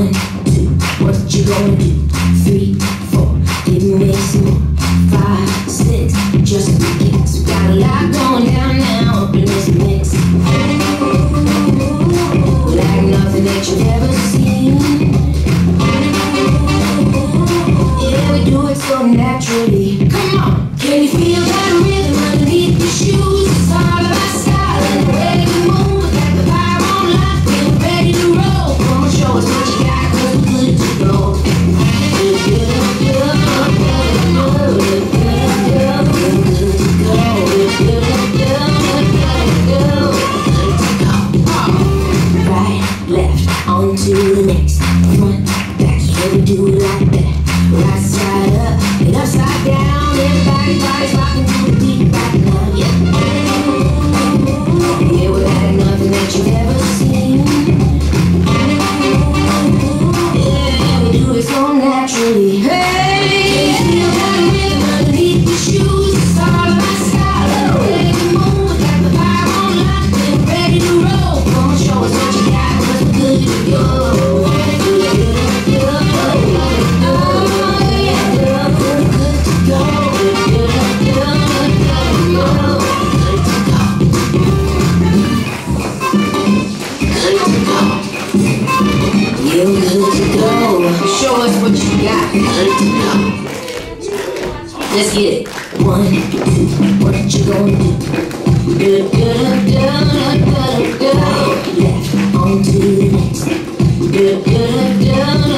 One, two, what you gonna do? Three, four, give me some more. on to the next Front, back, let we do it like that. Right side up and upside down. And Everybody's body's rocking Show us what you got. Let's get it. One, two, what you gonna do? Do, do, do, do, do, do. Left, onto. the next. Do, do, do, do.